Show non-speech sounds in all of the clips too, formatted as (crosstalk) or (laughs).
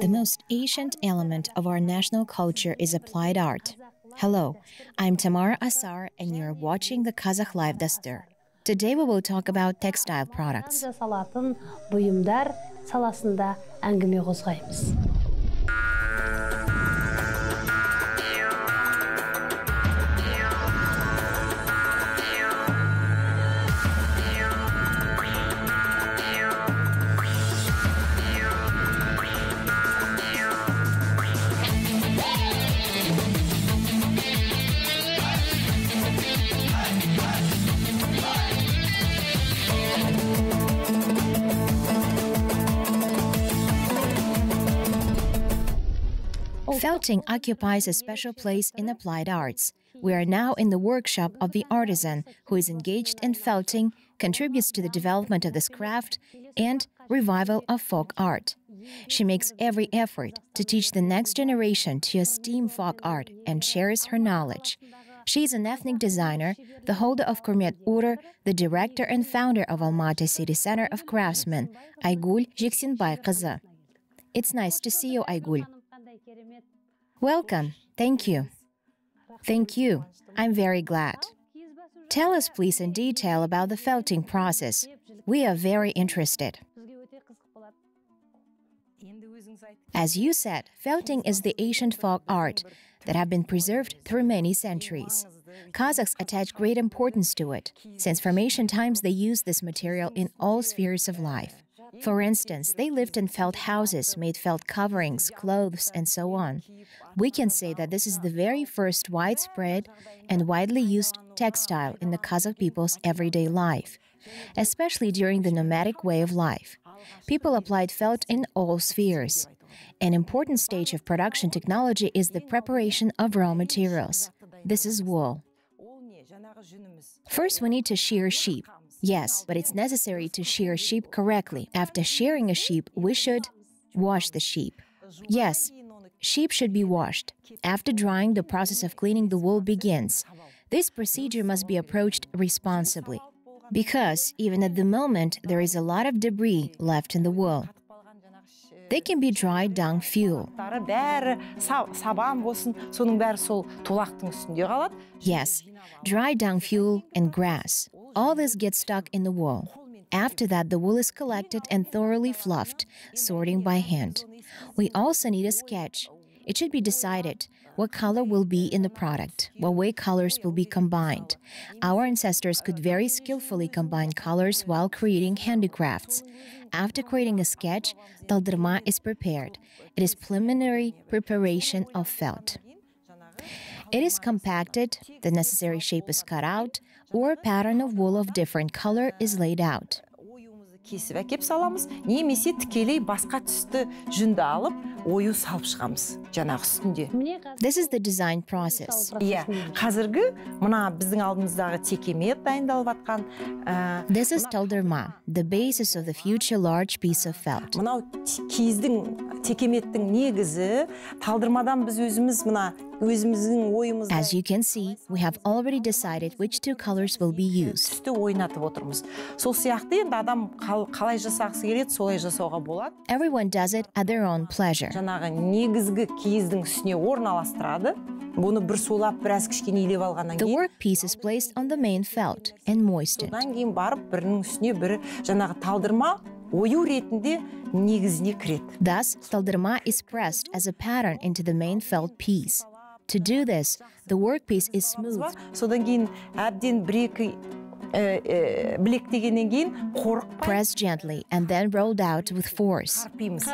The most ancient element of our national culture is applied art. Hello, I'm Tamara Assar, and you're watching the Kazakh Live Dastur. Today we will talk about textile products. Felting occupies a special place in applied arts. We are now in the workshop of the artisan who is engaged in felting, contributes to the development of this craft, and revival of folk art. She makes every effort to teach the next generation to esteem folk art and shares her knowledge. She is an ethnic designer, the holder of Kurmet Order, the director and founder of Almaty City Center of Craftsmen, Aygul Jiksinbay Kızı. It's nice to see you, Aygul. Welcome. Thank you. Thank you. I'm very glad. Tell us, please, in detail about the felting process. We are very interested. As you said, felting is the ancient folk art that have been preserved through many centuries. Kazakhs attach great importance to it, since formation times they use this material in all spheres of life. For instance, they lived in felt houses, made felt coverings, clothes, and so on. We can say that this is the very first widespread and widely used textile in the Kazakh people's everyday life, especially during the nomadic way of life. People applied felt in all spheres. An important stage of production technology is the preparation of raw materials. This is wool. First, we need to shear sheep. Yes, but it's necessary to shear sheep correctly. After shearing a sheep, we should wash the sheep. Yes, sheep should be washed. After drying, the process of cleaning the wool begins. This procedure must be approached responsibly because even at the moment there is a lot of debris left in the wool. They can be dried down fuel. Yes, dried down fuel and grass. All this gets stuck in the wool. After that, the wool is collected and thoroughly fluffed, sorting by hand. We also need a sketch. It should be decided what color will be in the product, what way colors will be combined. Our ancestors could very skillfully combine colors while creating handicrafts. After creating a sketch, taldırma is prepared. It is preliminary preparation of felt. It is compacted, the necessary shape is cut out, or a pattern of wool of different color is laid out. оюымызды кесіп әкеп саламыз немесе тікелей басқа түсті жүнді алып this is the design process. This is taldırma, the basis of the future large piece of felt. As you can see, we have already decided which two colors will be used. Everyone does it at their own pleasure жаңағы негізгі киіздің үстіне орналастырады бұны бір сулап біраз кішкене илеп алғаннан The кейін work piece is placed on the main felt and moistened. содан кейін барып бірінің үстіне бірі жаңағы талдырма ою ретінде негізіне кіреді Thus, taldırma is pressed as a pattern into the main felt piece. To do this, the workpiece is smoothed содан кейін әбден бір екі ә, ә, білектегеннен кейін қорықпай pressed gently and then rolled out with force. қарпимыз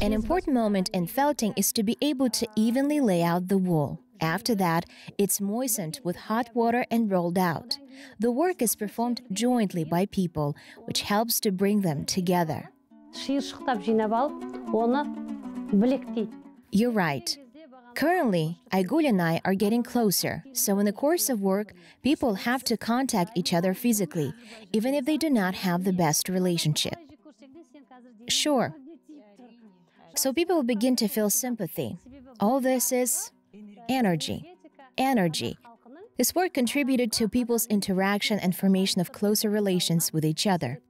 An important moment in felting is to be able to evenly lay out the wool. After that, it's moistened with hot water and rolled out. The work is performed jointly by people, which helps to bring them together. You're right. Currently, Aigul and I are getting closer, so in the course of work, people have to contact each other physically, even if they do not have the best relationship. Sure, so people begin to feel sympathy. All this is energy. Energy. This work contributed to people's interaction and formation of closer relations with each other.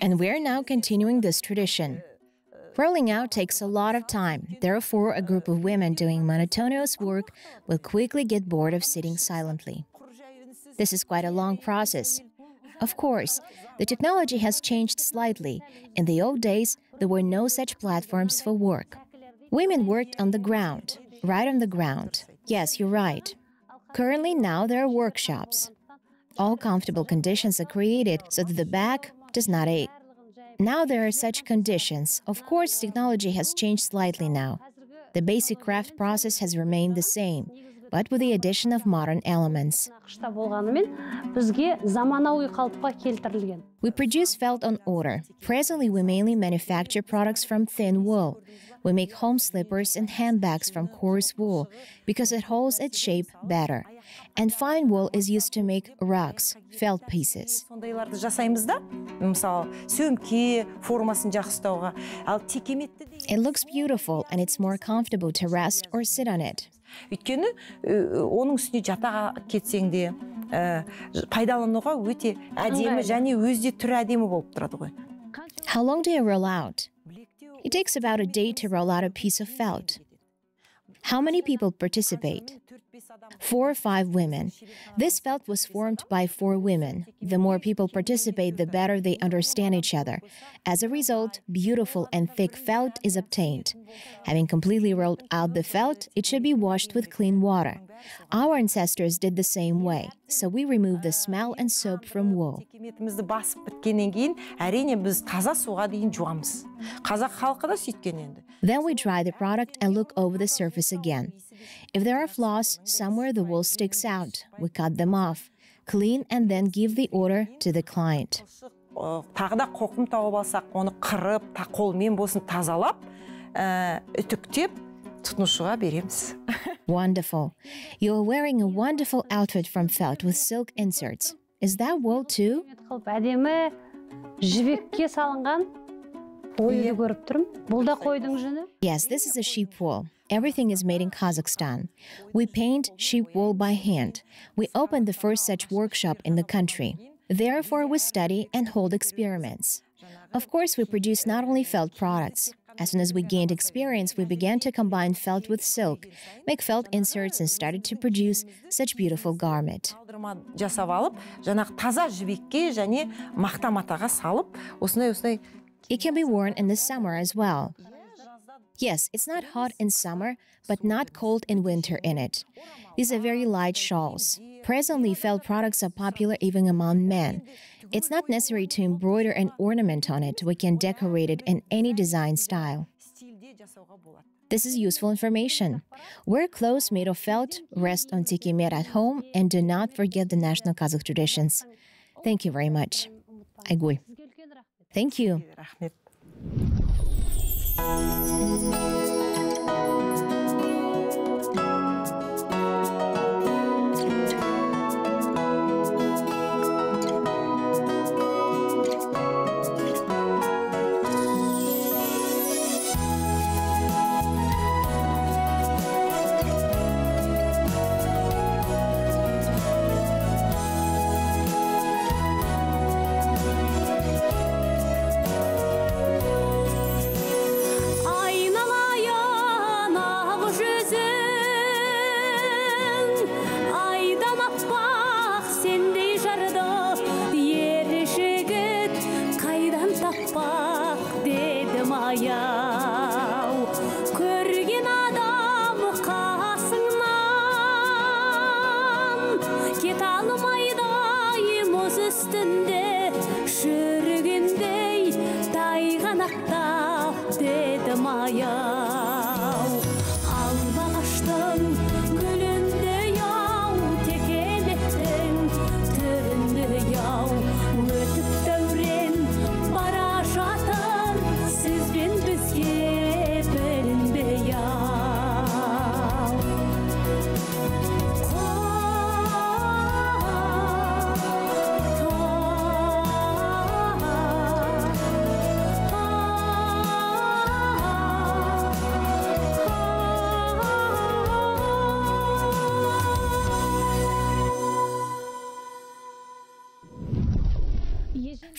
And we're now continuing this tradition. Rolling out takes a lot of time, therefore, a group of women doing monotonous work will quickly get bored of sitting silently. This is quite a long process. Of course, the technology has changed slightly. In the old days, there were no such platforms for work. Women worked on the ground, right on the ground. Yes, you're right. Currently, now there are workshops. All comfortable conditions are created so that the back does not ache. Now there are such conditions. Of course, technology has changed slightly now. The basic craft process has remained the same, but with the addition of modern elements. We produce felt on order. Presently, we mainly manufacture products from thin wool. We make home slippers and handbags from coarse wool because it holds its shape better. And fine wool is used to make rugs, felt pieces. It looks beautiful and it's more comfortable to rest or sit on it. Өйткені ö, оның үстіне жата кетсең де ә, пайдалануға өте әдемі және өзі де түрі әдемі болып тұрады ғой How long do you roll out? It takes about a day to roll out a piece of felt. How many people participate? four or five women. This felt was formed by four women. The more people participate, the better they understand each other. As a result, beautiful and thick felt is obtained. Having completely rolled out the felt, it should be washed with clean water. Our ancestors did the same way, so we remove the smell and soap from wool. Then we dry the product and look over the surface again. If there are flaws, somewhere the wool sticks out. We cut them off, clean, and then give the order to the client. Ә, тағы да қоқым тауып алсақ оны қырып та қолмен болсын тазалап ә, үтіктеп тұтынушыға береміз (laughs) Wonderful. You are wearing a wonderful outfit from felt with silk inserts. Is that wool too? қылып әдемі жібекке салынған оюды көріп тұрмын бұл да қойдың жүні Yes, this is a sheep wool. Everything is made in Kazakhstan. We paint sheep wool by hand. We opened the first such workshop in the country. Therefore, we study and hold experiments. Of course, we produce not only felt products. As soon as we gained experience, we began to combine felt with silk, make felt inserts, and started to produce such beautiful garment. It can be worn in the summer as well. Yes, it's not hot in summer, but not cold in winter in it. These are very light shawls. Presently, felt products are popular even among men. It's not necessary to embroider an ornament on it, we can decorate it in any design style. This is useful information. Wear clothes made of felt, rest on tekemet at home, and do not forget the national Kazakh traditions. Thank you very much. Aygul. Thank you. 此。yeah.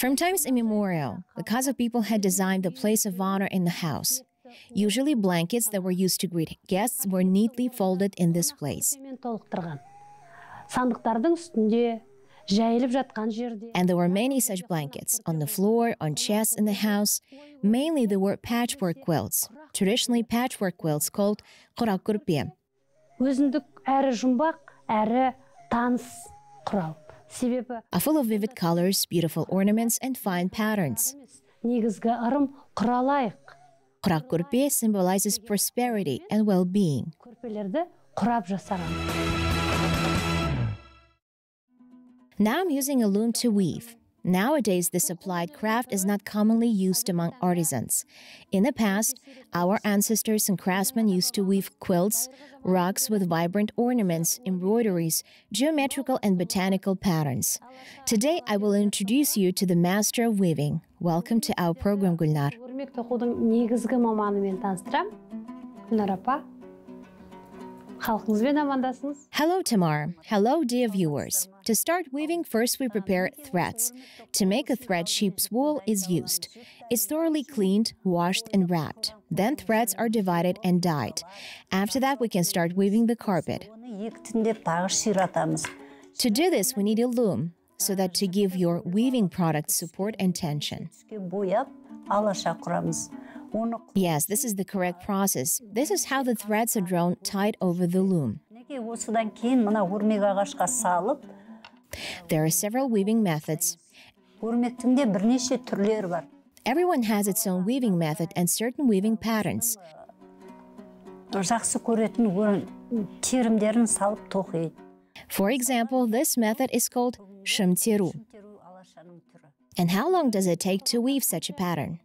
From times immemorial, the Kazakh people had designed the place of honor in the house. Usually, blankets that were used to greet guests were neatly folded in this place. And there were many such blankets on the floor, on chests in the house. Mainly, they were patchwork quilts, traditionally patchwork quilts called құрақ full of vivid colors, beautiful ornaments, and fine patterns. емес негізгі ырым құралайық Kurak kurpie symbolizes prosperity and well being. көрпелерді құрап жасаған Now I'm using a loom to weave. Nowadays, this applied craft is not commonly used among artisans. In the past, our ancestors and craftsmen used to weave quilts, rugs with vibrant ornaments, embroideries, geometrical and botanical patterns. Today, I will introduce you to the master of weaving. Welcome to our program, Gulnar. халқыңызбен амандасыңыз Hello, Tamar. Hello, dear viewers. To start weaving, first we prepare threads. To make a thread, sheep's wool is used. It's thoroughly cleaned, washed, and wrapped. Then threads are divided and dyed. After that, we can start weaving the carpet. оны екі тіндеп тағы ширатамыз To do this, we need a loom so that to give your weaving product support and tension. Yes, this is the correct process. This is how the threads are drawn tight over the loom. There are several weaving methods. Everyone has its own weaving method and certain weaving patterns. For example, this method is called shimtiru. And how long does it take to weave such a pattern?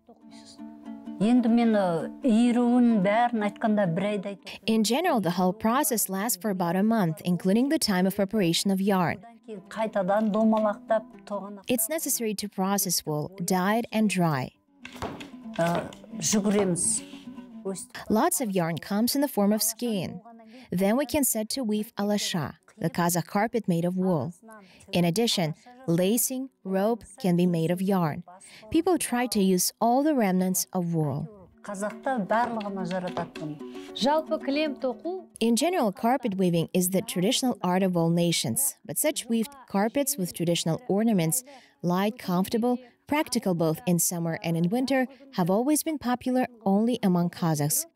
енді мен ы, иіруін бәрін айтқанда бір айдай тоқ- In general, the whole process lasts for about a month, including the time of preparation of yarn. одан кейін қайтадан домалақтап тоғанақ It's necessary to process wool, dye it, and dry. ы, жүгіреміз өстіп Lots of yarn comes in the form of skein. Then we can set to weave alasha, the Kazakh carpet made of wool. In addition, lacing, rope can be made of yarn. People try to use all the remnants of wool. In general, carpet weaving is the traditional art of all nations, but such weaved carpets with traditional ornaments, light, comfortable, practical both in summer and in winter, have always been popular only among Kazakhs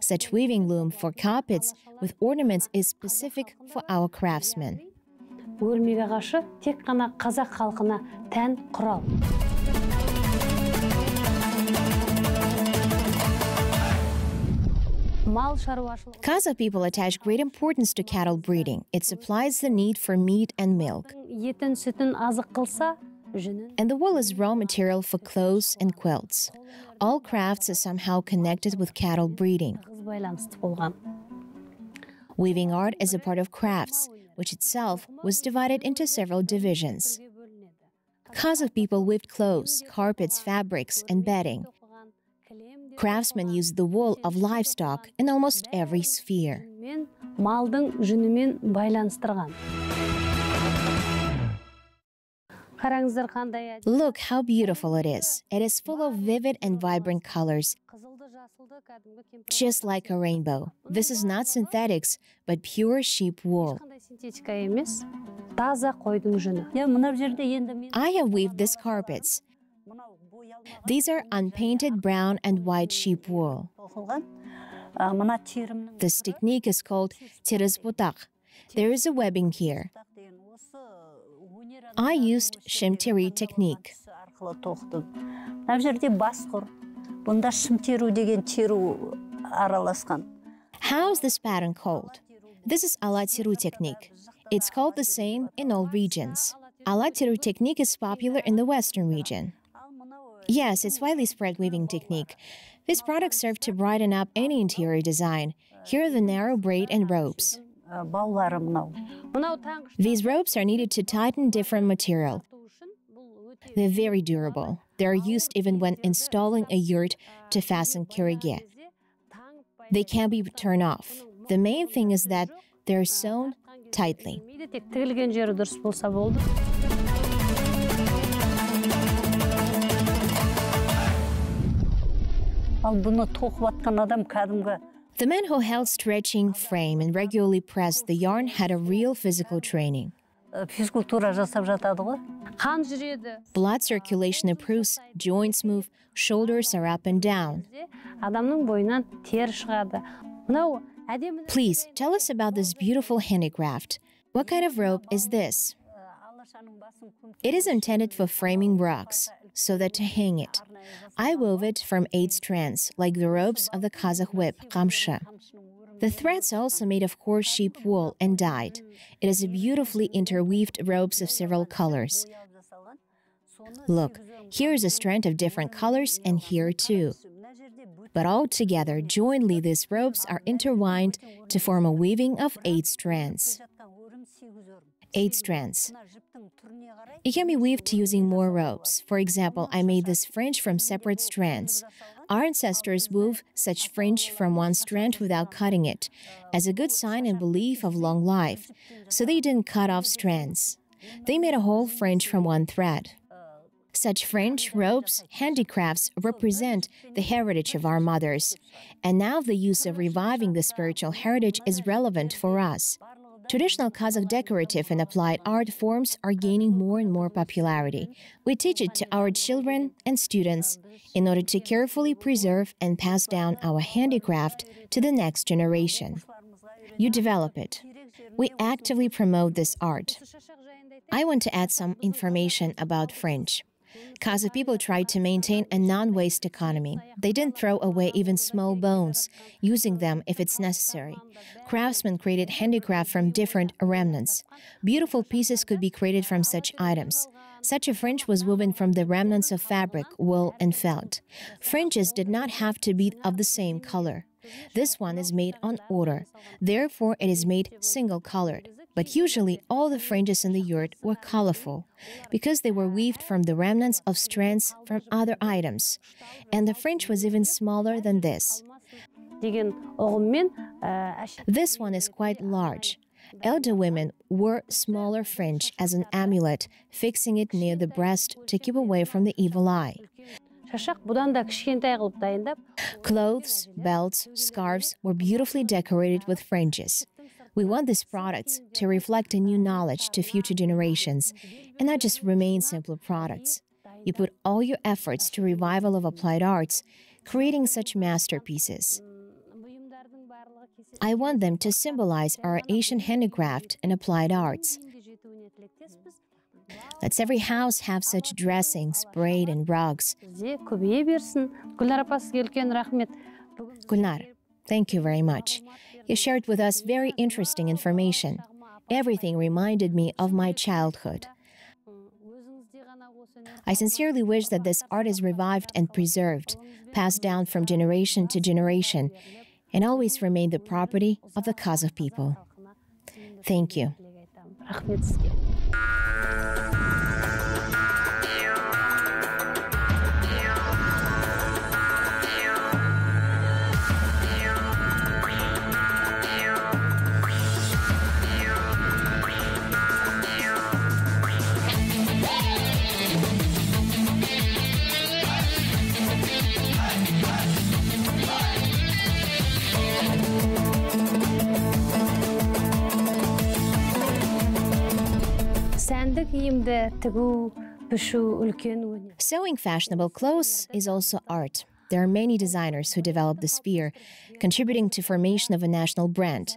Such weaving loom for carpets with ornaments is specific for our craftsmen. өрмек ағашы тек қана қазақ халқына тән құрал мал шаруашылығы Kazakh people attach great importance to cattle breeding. It supplies the need for meat and milk, And the wool is raw material for clothes and quilts. All crafts are somehow connected with cattle breeding. Weaving art is a part of crafts, which itself was divided into several divisions. Kazakh people weaved clothes, carpets, fabrics, and bedding. Craftsmen used the wool of livestock in almost every sphere. Look how beautiful it is. It is full of vivid and vibrant colors, just like a rainbow. This is not synthetics, but pure sheep wool. I have weaved these carpets. These are unpainted brown and white sheep wool. This technique is called tirizbutak. There is a webbing here. I used shimtiri technique. How is this pattern called? This is Alatiru technique. It's called the same in all regions. Alatiru technique is popular in the western region. Yes, it's widely spread weaving technique. This product served to brighten up any interior design. Here are the narrow braid and ropes. Э, These ropes are needed to tighten different material. They're very durable. They are used even when installing a yurt to fasten kerege. They can be turned off. The main thing is that they're sewn tightly. ал бұны тоқып жатқан адам кәдімгі the man who held stretching frame and regularly pressed the yarn had a real physical training. Blood circulation improves, joints move, shoulders are up and down. Please tell us about this beautiful handicraft. What kind of rope is this? It is intended for framing rocks so that to hang it. I wove it from eight strands, like the ropes of the Kazakh whip, kamsha. The threads are also made of coarse sheep wool and dyed. It is beautifully interweaved ropes of several colors. Look, here is a strand of different colors and here too. But all together, jointly, these ropes are intertwined to form a weaving of eight strands. Eight strands. It can be weaved using more ropes. For example, I made this fringe from separate strands. Our ancestors wove such fringe from one strand without cutting it, as a good sign and belief of long life, so they didn't cut off strands. They made a whole fringe from one thread. Such fringe, ropes, handicrafts represent the heritage of our mothers. And now the use of reviving the spiritual heritage is relevant for us. Traditional Kazakh decorative and applied art forms are gaining more and more popularity. We teach it to our children and students in order to carefully preserve and pass down our handicraft to the next generation. You develop it. We actively promote this art. I want to add some information about fringe. Kazakh people tried to maintain a non waste economy. They didn't throw away even small bones, using them if it's necessary. Craftsmen created handicraft from different remnants. Beautiful pieces could be created from such items. Such a fringe was woven from the remnants of fabric, wool, and felt. Fringes did not have to be of the same color. This one is made on order, therefore, it is made single colored. But usually, all the fringes in the yurt were colorful because they were weaved from the remnants of strands from other items, and the fringe was even smaller than this. This one is quite large. Elder women wore smaller fringe as an amulet, fixing it near the breast to keep away from the evil eye. Clothes, belts, scarves were beautifully decorated with fringes. We want these products to reflect a new knowledge to future generations and not just remain simple products. You put all your efforts to revival of applied arts, creating such masterpieces. I want them to symbolize our ancient handicraft and applied arts. Let's every house have such dressings, braid and rugs. Gulnar, thank you very much. He shared with us very interesting information. Everything reminded me of my childhood. I sincerely wish that this art is revived and preserved, passed down from generation to generation, and always remain the property of the Kazakh people. Thank you. Sewing fashionable clothes is also art. There are many designers who develop the sphere, contributing to formation of a national brand.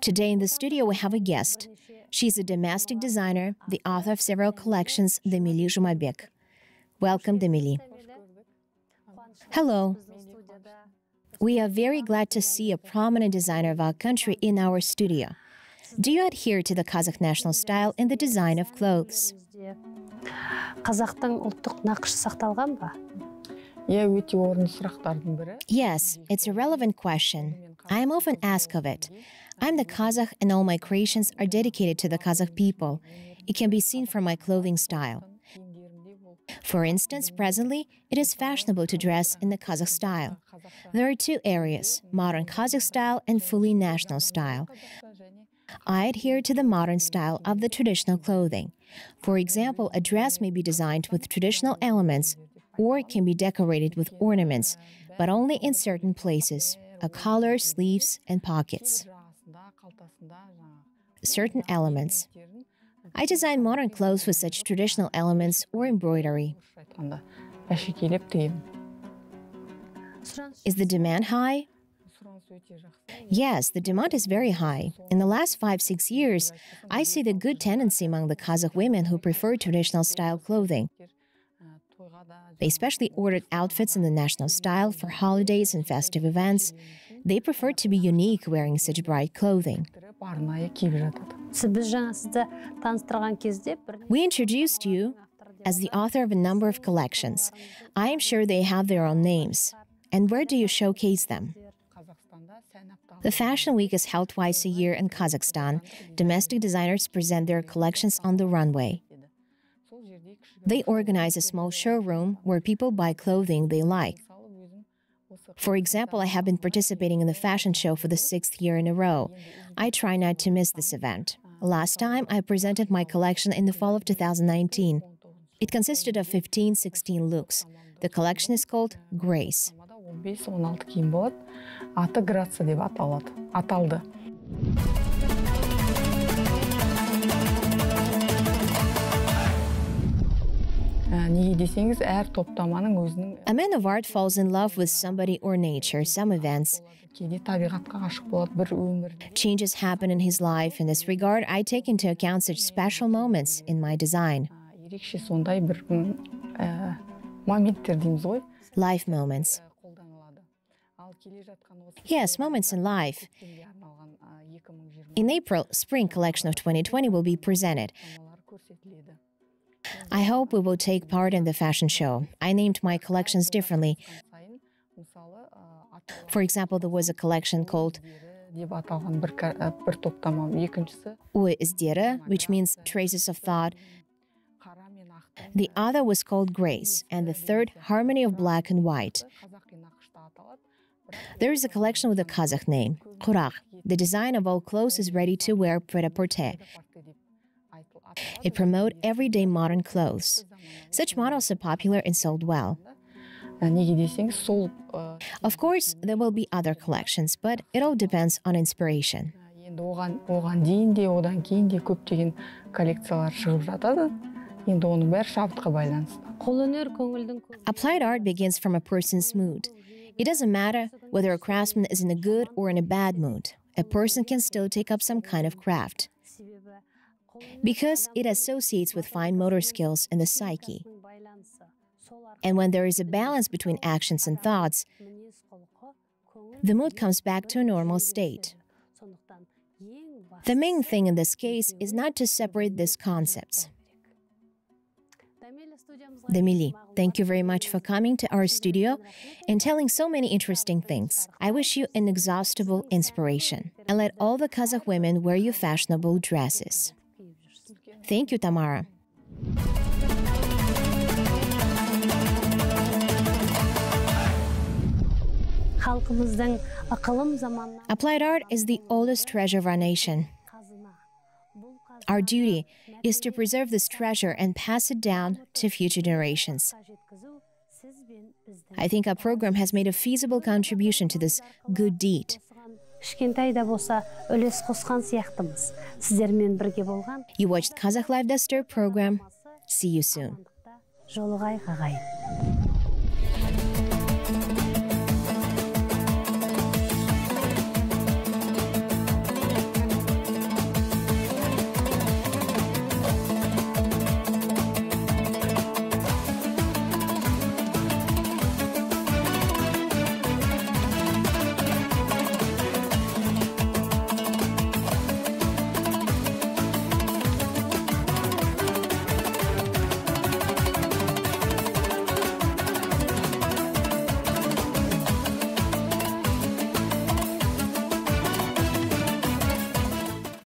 Today in the studio we have a guest. She is a domestic designer, the author of several collections, Demili Jumabek. Welcome, Demili. Hello. We are very glad to see a prominent designer of our country in our studio. Do you adhere to the Kazakh national style in the design of clothes? Yes, it's a relevant question. I am often asked of it. I'm the Kazakh and all my creations are dedicated to the Kazakh people. It can be seen from my clothing style. For instance, presently, it is fashionable to dress in the Kazakh style. There are two areas modern Kazakh style and fully national style. I adhere to the modern style of the traditional clothing. For example, a dress may be designed with traditional elements or it can be decorated with ornaments, but only in certain places a collar, sleeves, and pockets. Certain elements. I design modern clothes with such traditional elements or embroidery. Is the demand high? Yes, the demand is very high. In the last five, six years, I see the good tendency among the Kazakh women who prefer traditional style clothing. They especially ordered outfits in the national style for holidays and festive events. They prefer to be unique wearing such bright clothing. We introduced you as the author of a number of collections. I am sure they have their own names. And where do you showcase them? The Fashion Week is held twice a year in Kazakhstan. Domestic designers present their collections on the runway. They organize a small showroom where people buy clothing they like. For example, I have been participating in the fashion show for the sixth year in a row. I try not to miss this event. Last time, I presented my collection in the fall of 2019. It consisted of 15, 16 looks. The collection is called Grace. Шамада 15-16 киім болады аты грация деп аталады аталды Ә, неге десеңіз әр топтаманың өзінің A man of art falls in love with somebody or nature, some events. кейде табиғатқа ғашық болады бір өмір Changes happen in his life. In this regard, I take into account such special moments in my design. ә, ерекше сондай бір ә, моменттер дейміз ғой Life moments. Yes, moments in life. In April, spring collection of 2020 will be presented. I hope we will take part in the fashion show. I named my collections differently. For example, there was a collection called Uy which means traces of thought. The other was called Grace, and the third, Harmony of Black and White. There is a collection with a Kazakh name, Kurag. The design of all clothes is ready to wear pret-a-porter. It promotes everyday modern clothes. Such models are popular and sold well. Of course, there will be other collections, but it all depends on inspiration. Applied art begins from a person's mood. It doesn't matter whether a craftsman is in a good or in a bad mood, a person can still take up some kind of craft. Because it associates with fine motor skills and the psyche. And when there is a balance between actions and thoughts, the mood comes back to a normal state. The main thing in this case is not to separate these concepts. Demili. Thank you very much for coming to our studio and telling so many interesting things. I wish you inexhaustible inspiration. And let all the Kazakh women wear your fashionable dresses. Thank you, Tamara. Applied art is the oldest treasure of our nation our duty is to preserve this treasure and pass it down to future generations. I think our program has made a feasible contribution to this good deed. You watched Kazakh Live Dastur program. See you soon.